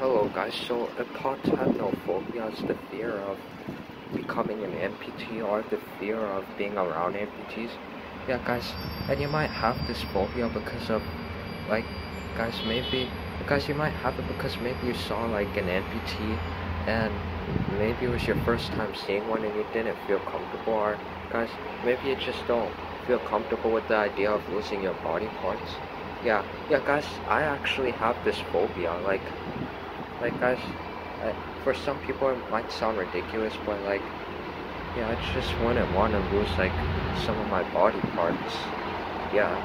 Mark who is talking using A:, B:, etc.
A: Hello guys, so apotemnophobia is the fear of becoming an amputee or the fear of being around amputees. Yeah guys, and you might have this phobia because of like guys maybe guys you might have it because maybe you saw like an amputee and maybe it was your first time seeing one and you didn't feel comfortable or guys maybe you just don't feel comfortable with the idea of losing your body parts. Yeah, yeah guys, I actually have this phobia like like guys for some people it might sound ridiculous but like yeah I just wouldn't want to lose like some of my body parts. Yeah